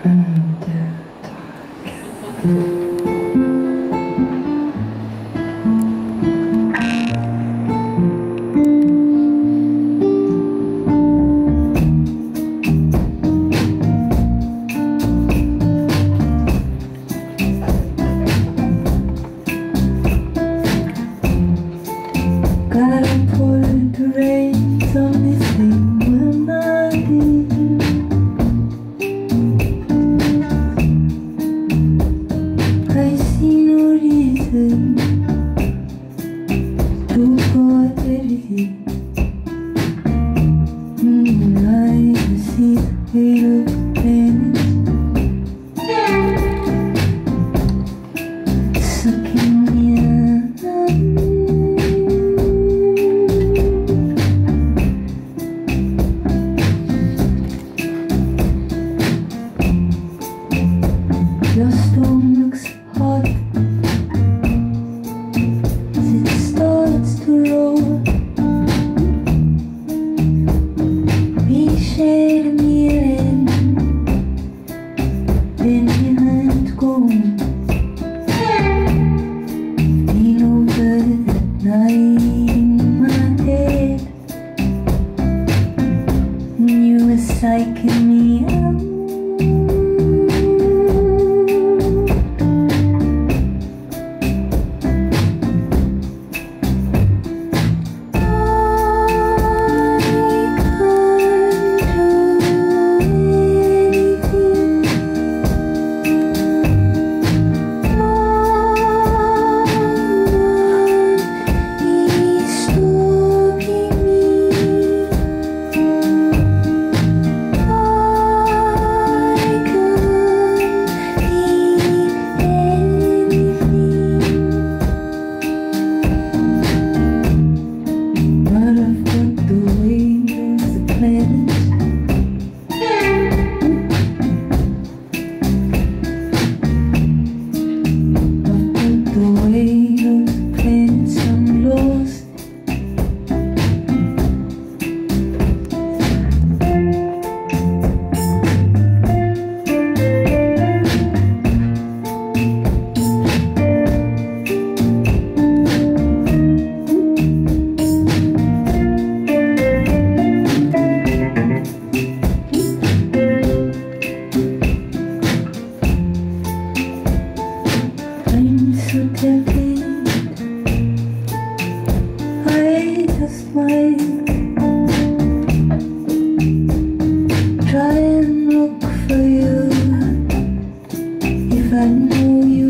Gotta pour the rain on his thank you. if I know you